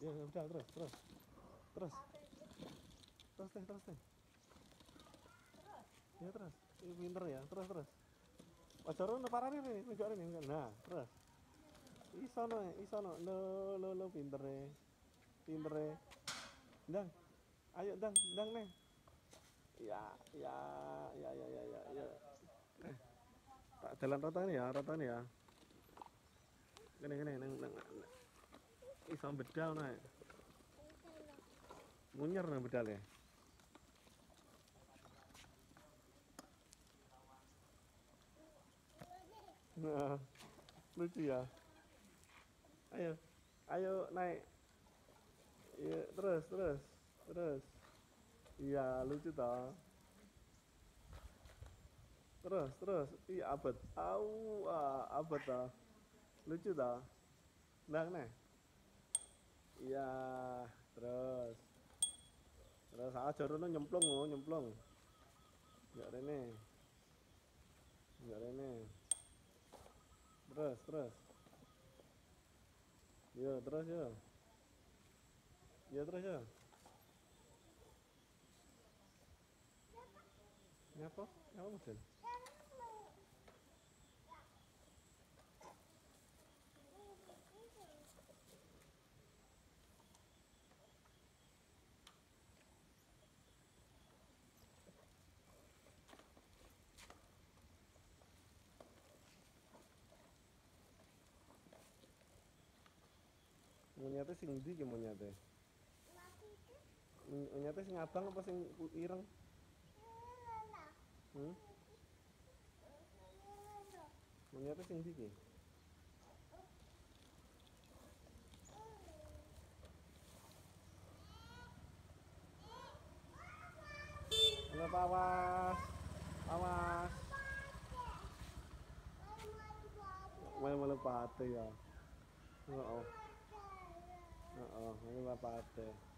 ya, ya, udah, terus, terus. Terus. Terus deh, terus. Ya, terus. Ini pinter ya, terus, terus. Ojo rono parane nih, nunjuk rene, nunjuk. Nah, terus. Iso no, iso no. Lo, lo, lo pinter e. Pinter e. Ndang. Ayo, Ndang, Ndang nih. Ya, ya, ya, ya, ya, ya, ya. Tak jalan rata ini ya, rata ini ya. Gini, gini, neng, neng. Iso bedal nih. Munyer nang bedal ya. Nah, lucu ya. Ayo, ayo naik. Iya, terus, terus, terus. Iya, lucu toh. Terus, terus. Iya, abet. Au, ah, abet toh. Lucu toh. Nah, nih. Iya, terus. Terus aja rono nyemplung lo, nyemplung. Enggak rene. Enggak rene. Terus, terus. Yo, terus yo. Ya terus ya. Ngapa? Ngapa mungkin? Monyete sing ndi ki? Mon- Monyete sing abang apa sing ireng? Hmm? Monyete sing ndi ki? Pak Awas. Awas. Malu-malu pate ya. Heeh. Heeh, ini Pak Pate.